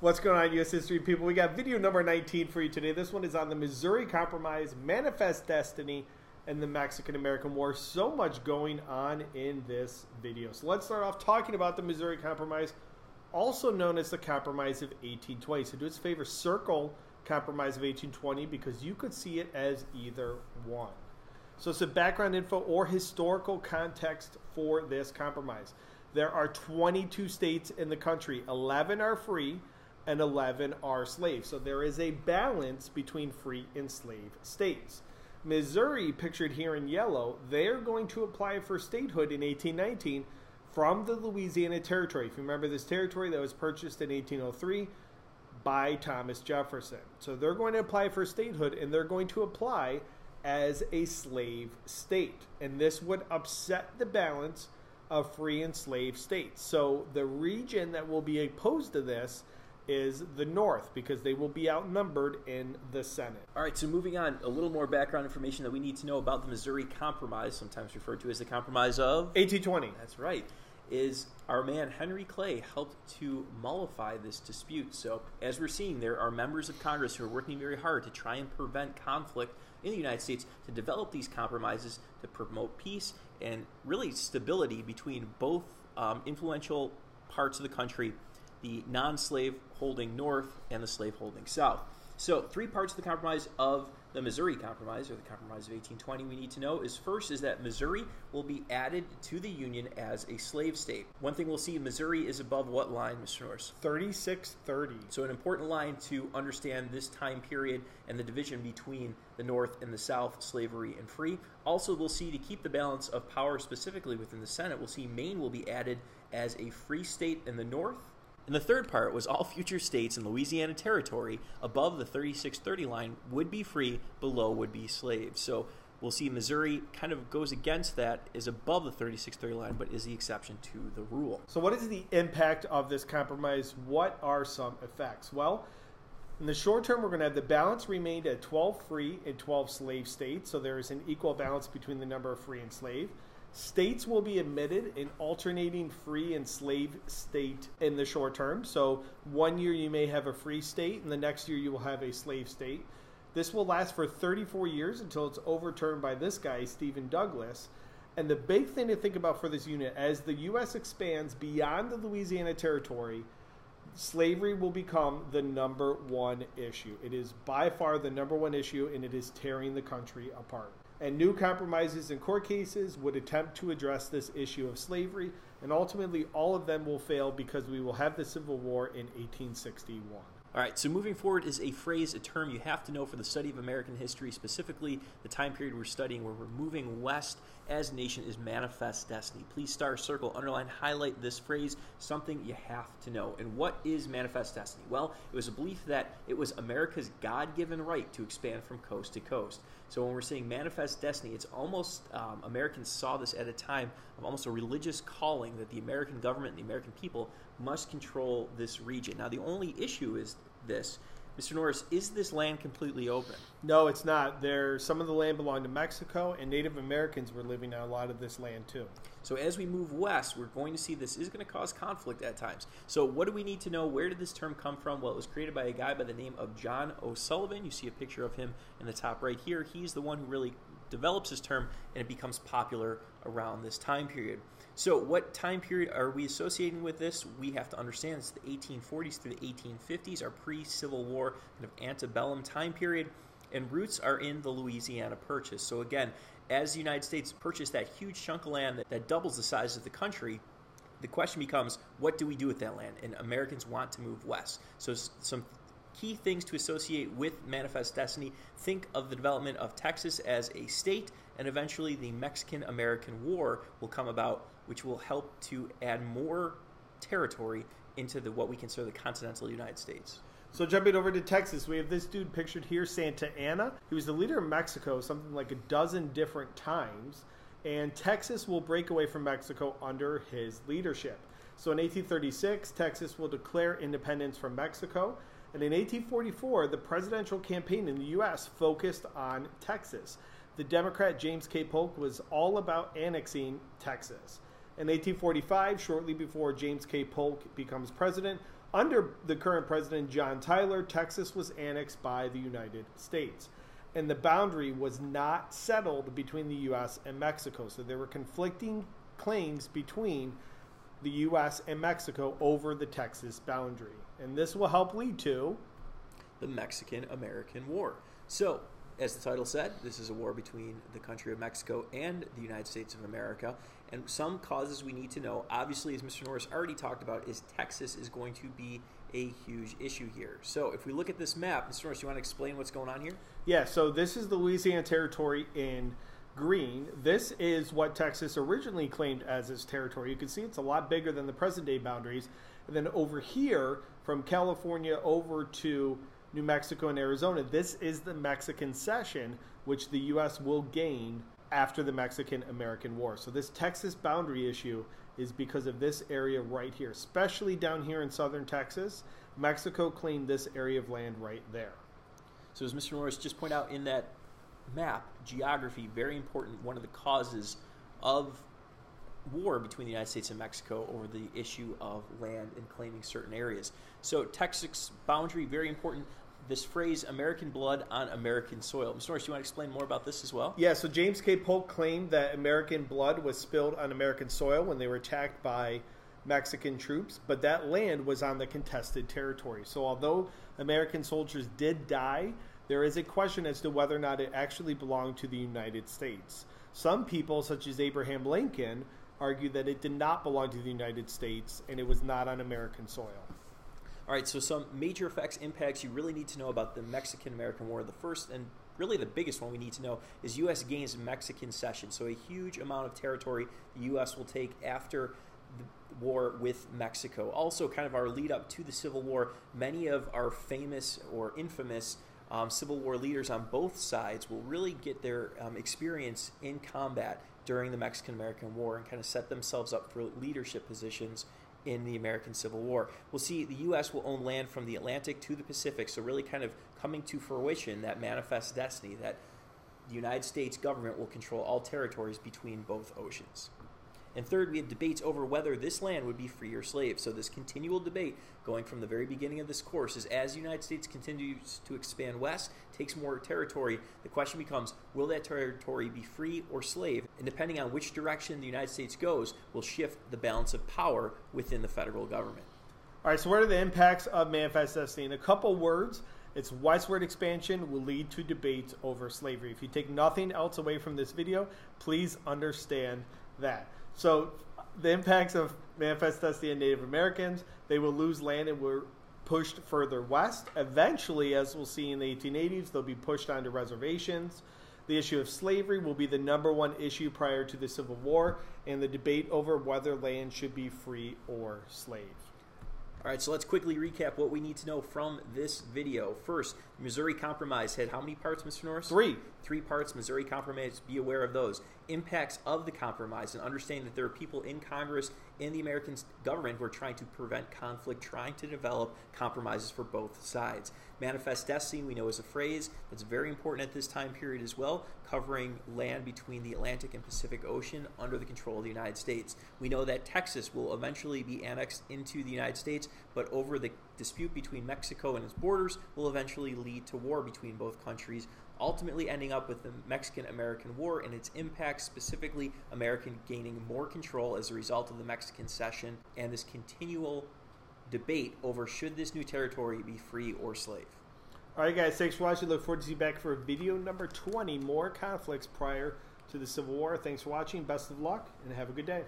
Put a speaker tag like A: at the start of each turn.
A: What's going on, U.S. history people? We got video number 19 for you today. This one is on the Missouri Compromise, Manifest Destiny, and the Mexican American War. So much going on in this video. So let's start off talking about the Missouri Compromise, also known as the Compromise of 1820. So do us a favor, circle Compromise of 1820 because you could see it as either one. So some background info or historical context for this compromise. There are 22 states in the country, 11 are free and 11 are slaves. So there is a balance between free and slave states. Missouri, pictured here in yellow, they're going to apply for statehood in 1819 from the Louisiana Territory. If you remember this territory that was purchased in 1803 by Thomas Jefferson. So they're going to apply for statehood and they're going to apply as a slave state. And this would upset the balance of free and slave states. So the region that will be opposed to this is the North because they will be outnumbered in the Senate.
B: All right, so moving on, a little more background information that we need to know about the Missouri Compromise, sometimes referred to as the Compromise of
A: 1820.
B: That's right. Is our man Henry Clay helped to mollify this dispute. So, as we're seeing, there are members of Congress who are working very hard to try and prevent conflict in the United States to develop these compromises to promote peace and really stability between both um, influential parts of the country the non slave holding North and the slave holding South. So, three parts of the compromise of the Missouri Compromise, or the Compromise of 1820, we need to know is first is that Missouri will be added to the Union as a slave state. One thing we'll see Missouri is above what line, Mr. Norris?
A: 3630.
B: So, an important line to understand this time period and the division between the North and the South, slavery and free. Also, we'll see to keep the balance of power specifically within the Senate, we'll see Maine will be added as a free state in the North and the third part was all future states in Louisiana Territory above the 3630 line would be free, below would be slaves. So we'll see Missouri kind of goes against that, is above the 3630 line, but is the exception to the rule.
A: So, what is the impact of this compromise? What are some effects? Well, in the short term, we're going to have the balance remained at 12 free and 12 slave states. So, there is an equal balance between the number of free and slave. States will be admitted in alternating free and slave state in the short term. So, one year you may have a free state, and the next year you will have a slave state. This will last for 34 years until it's overturned by this guy, Stephen Douglas. And the big thing to think about for this unit, as the U.S. expands beyond the Louisiana Territory, slavery will become the number one issue. It is by far the number one issue, and it is tearing the country apart and new compromises in court cases would attempt to address this issue of slavery, and ultimately all of them will fail because we will have the Civil War in 1861.
B: All right, so moving forward is a phrase, a term you have to know for the study of American history, specifically the time period we're studying where we're moving west as nation is manifest destiny. Please star, circle, underline, highlight this phrase, something you have to know. And what is manifest destiny? Well, it was a belief that it was America's God given right to expand from coast to coast. So when we're saying manifest destiny, it's almost, um, Americans saw this at a time of almost a religious calling that the American government and the American people must control this region. Now, the only issue is this. Mr. Norris, is this land completely open?
A: No, it's not. There, some of the land belonged to Mexico, and Native Americans were living on a lot of this land too.
B: So as we move west, we're going to see this is going to cause conflict at times. So what do we need to know? Where did this term come from? Well, it was created by a guy by the name of John O'Sullivan. You see a picture of him in the top right here. He's the one who really develops this term, and it becomes popular around this time period. So, what time period are we associating with this? We have to understand it's the 1840s through the 1850s, our pre Civil War kind of antebellum time period, and roots are in the Louisiana Purchase. So, again, as the United States purchased that huge chunk of land that, that doubles the size of the country, the question becomes what do we do with that land? And Americans want to move west. So, some key things to associate with Manifest Destiny think of the development of Texas as a state, and eventually the Mexican American War will come about which will help to add more territory into the what we consider the continental United States.
A: So jumping over to Texas, we have this dude pictured here, Santa Anna. He was the leader of Mexico something like a dozen different times, and Texas will break away from Mexico under his leadership. So in 1836, Texas will declare independence from Mexico, and in 1844, the presidential campaign in the U.S. focused on Texas. The Democrat James K. Polk was all about annexing Texas. In 1845, shortly before James K. Polk becomes president, under the current president, John Tyler, Texas was annexed by the United States. And the boundary was not settled between the U.S. and Mexico. So there were conflicting claims between the U.S. and Mexico over the Texas boundary. And this will help lead to
B: the Mexican American War. So, as the title said, this is a war between the country of Mexico and the United States of America. And some causes we need to know, obviously, as Mr. Norris already talked about, is Texas is going to be a huge issue here. So if we look at this map, Mr. Norris, you want to explain what's going on here?
A: Yeah, so this is the Louisiana Territory in green. This is what Texas originally claimed as its territory. You can see it's a lot bigger than the present day boundaries. And then over here, from California over to New Mexico and Arizona, this is the Mexican cession, which the U.S. will gain after the Mexican American War. So, this Texas boundary issue is because of this area right here, especially down here in southern Texas. Mexico claimed this area of land right there.
B: So, as Mr. Norris just pointed out in that map, geography, very important, one of the causes of war between the United States and Mexico over the issue of land and claiming certain areas. So, Texas boundary, very important this phrase American blood on American soil. Mr. Norris, you want to explain more about this as well?
A: Yeah, so James K. Polk claimed that American blood was spilled on American soil when they were attacked by Mexican troops, but that land was on the contested territory. So although American soldiers did die, there is a question as to whether or not it actually belonged to the United States. Some people, such as Abraham Lincoln, argue that it did not belong to the United States and it was not on American soil.
B: All right, so some major effects, impacts you really need to know about the Mexican American War. The first and really the biggest one we need to know is U.S. gains Mexican cession. So, a huge amount of territory the U.S. will take after the war with Mexico. Also, kind of our lead up to the Civil War, many of our famous or infamous um, Civil War leaders on both sides will really get their um, experience in combat during the Mexican American War and kind of set themselves up for leadership positions in the American Civil War. We'll see the U.S. will own land from the Atlantic to the Pacific, so really kind of coming to fruition that manifest destiny that the United States government will control all territories between both oceans. And third, we have debates over whether this land would be free or slave. So this continual debate going from the very beginning of this course is as the United States continues to expand west, takes more territory, the question becomes, will that territory be free or slave? And depending on which direction the United States goes, will shift the balance of power within the federal government.
A: All right, so what are the impacts of Manifest Destiny? In a couple words, its westward expansion will lead to debates over slavery. If you take nothing else away from this video, please understand that. So the impacts of Manifest Destiny on Native Americans, they will lose land and were pushed further west. Eventually, as we'll see in the 1880s, they'll be pushed onto reservations. The issue of slavery will be the number one issue prior to the Civil War, and the debate over whether land should be free or slave.
B: All right, so let's quickly recap what we need to know from this video. First, Missouri Compromise had how many parts, Mr. Norris?
A: Three.
B: Three parts, Missouri Compromise. Be aware of those. Impacts of the compromise and understanding that there are people in Congress, in the American government, who are trying to prevent conflict, trying to develop compromises for both sides. Manifest Destiny, we know, is a phrase that's very important at this time period as well, covering land between the Atlantic and Pacific Ocean under the control of the United States. We know that Texas will eventually be annexed into the United States, but over the dispute between Mexico and its borders will eventually lead to war between both countries, ultimately ending up with the Mexican American War and its impact, specifically American gaining more control as a result of the Mexican cession and this continual debate over should this new territory be free or slave.
A: All right, guys, thanks for watching. Look forward to see you back for video number 20 more conflicts prior to the Civil War. Thanks for watching. Best of luck, and have a good day.